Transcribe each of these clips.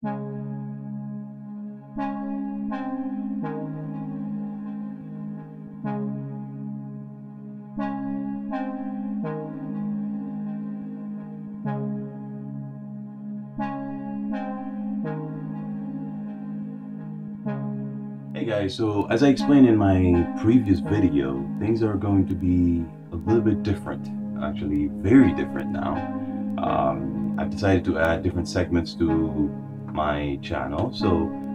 Hey guys, so as I explained in my previous video, things are going to be a little bit different. Actually, very different now. Um, I've decided to add different segments to my channel. So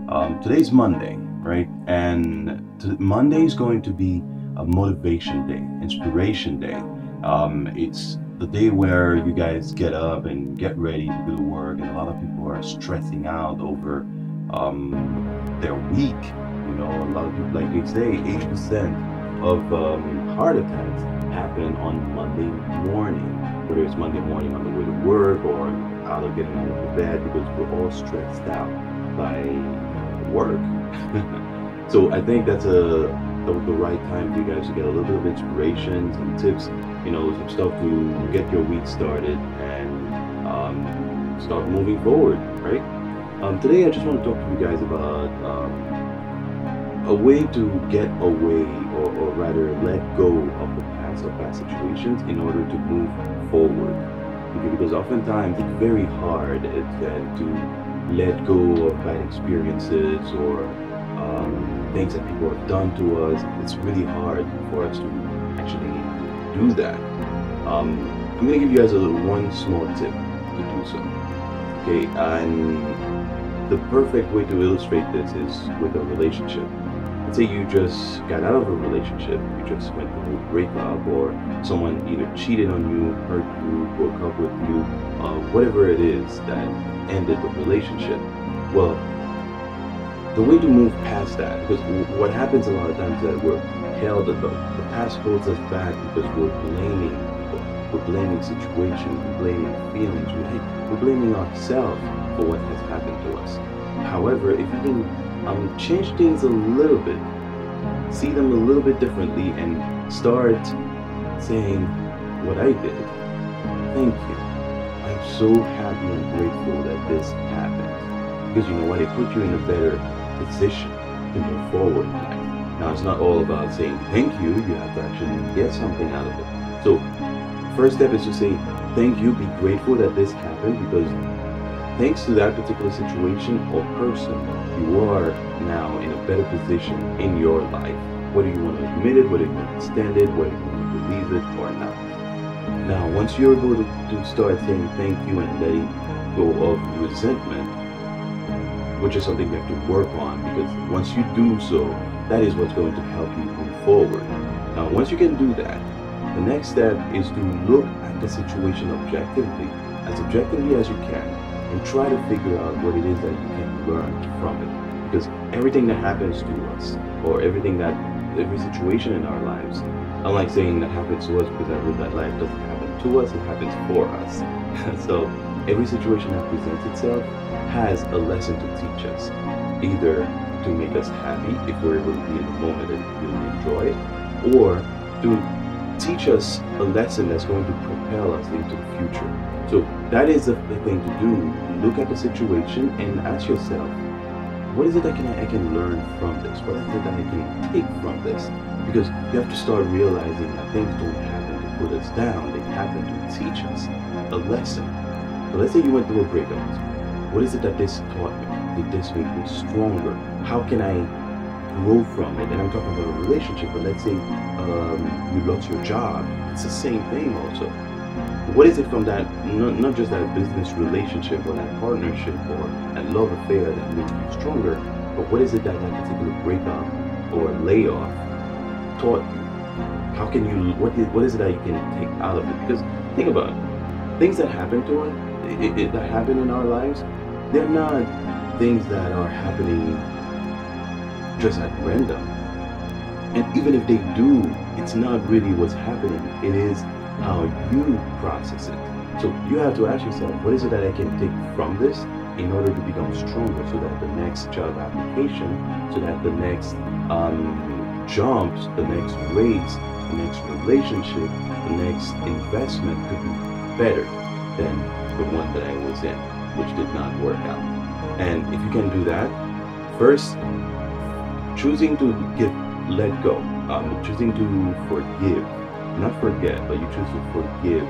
um, today's Monday, right? And Monday is going to be a motivation day, inspiration day. Um, it's the day where you guys get up and get ready to go to work, and a lot of people are stressing out over um, their week you know, a lot of people, like they say, 80% of um, heart attacks happen on Monday morning, whether it's Monday morning on the way to work or out of getting out of the bed because we're all stressed out by work. so I think that's a the, the, right time for you guys to get a little bit of inspiration, some tips, you know, some stuff to get your week started and um, start moving forward, right? Um, today I just want to talk to you guys about um, a way to get away or, or rather let go of the past or past situations in order to move forward because oftentimes it's very hard uh, to let go of bad experiences or um, things that people have done to us. It's really hard for us to actually do that. Um, i'm going to give you guys a little one small tip to do so okay? And the perfect way to illustrate this is with a relationship say you just got out of a relationship, you just went through a breakup, or someone either cheated on you, hurt you, broke up with you, uh, whatever it is that ended the relationship. Well, the way to move past that, because what happens a lot of times is that we're held the, the past holds us back because we're blaming we're blaming situations, we're blaming feelings, we're, we're blaming ourselves for what has happened to us. However, if you can um, change things a little bit, see them a little bit differently, and start saying what I did. Thank you. I'm so happy and grateful that this happened. Because you know what? It put you in a better position to move forward. Now, it's not all about saying thank you. You have to actually get something out of it. So, first step is to say thank you, be grateful that this happened because Thanks to that particular situation or person, you are now in a better position in your life. Whether you want to admit it, whether you want to stand it, whether you want to believe it or not. Now, once you're able to, to start saying thank you and letting go of resentment, which is something you have to work on because once you do so, that is what's going to help you move forward. Now, once you can do that, the next step is to look at the situation objectively, as objectively as you can, and try to figure out what it is that you can learn from it. Because everything that happens to us, or everything that, every situation in our lives, unlike saying that happens to us because I live that life doesn't happen to us, it happens for us. so every situation that presents itself has a lesson to teach us. Either to make us happy if we're able to be in the moment and really enjoy it, or to teach us a lesson that's going to propel us into the future. So that is the, thing to do. Look at the situation and ask yourself, what is it that can, I can learn from this? What is it that I can take from this? Because you have to start realizing that things don't happen to put us down. They happen to teach us a lesson. So let's say you went through a breakup. What is it that this taught me? Did this make me stronger? How can I grow from it. And I'm talking about a relationship, but let's say um, you lost your job. It's the same thing also. What is it from that, not, not just that business relationship or that partnership or that love affair that makes you stronger, but what is it that that particular breakup or layoff taught you? How can you, what is, what is it that you can take out of it? Because think about it. Things that happen to us, that happen in our lives, they're not things that are happening just at random. And even if they do, it's not really what's happening. It is how you process it. So you have to ask yourself, what is it that I can take from this in order to become stronger so that the next job application, so that the next um, jumps, the next raise, the next relationship, the next investment could be better than the one that I was in, which did not work out. And if you can do that, first, choosing to give, let go, um, choosing to forgive, not forget, but you choose to forgive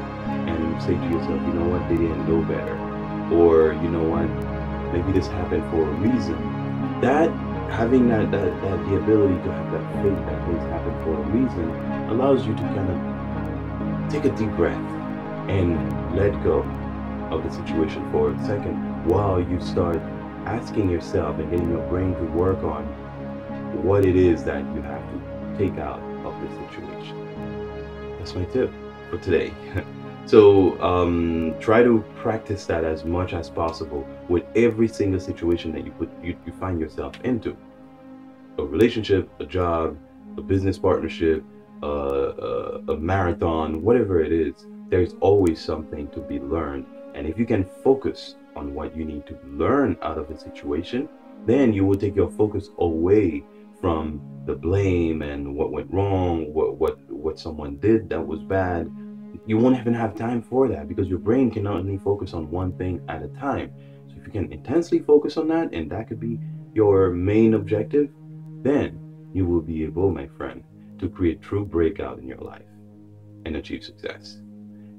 and say to yourself, you know what, they didn't know better. Or, you know what, maybe this happened for a reason. That having that, that, that the ability to have that faith that things happen for a reason allows you to kind of take a deep breath and let go of the situation for a second while you start asking yourself and getting your brain to work on what it is that you have to take out of the situation. That's my tip for today. so um, try to practice that as much as possible with every single situation that you put you, you find yourself into. A relationship, a job, a business partnership, uh, a, a marathon, whatever it is, there's always something to be learned. And if you can focus on what you need to learn out of a situation, then you will take your focus away from the blame and what went wrong, what what what someone did that was bad. You won't even have time for that because your brain can only focus on one thing at a time. So if you can intensely focus on that and that could be your main objective, then you will be able, my friend, to create true breakout in your life and achieve success.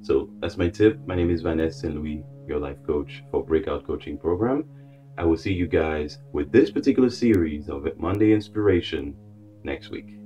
So that's my tip. My name is Vanessa St. Louis, your life coach for Breakout Coaching Program. I will see you guys with this particular series of Monday Inspiration next week.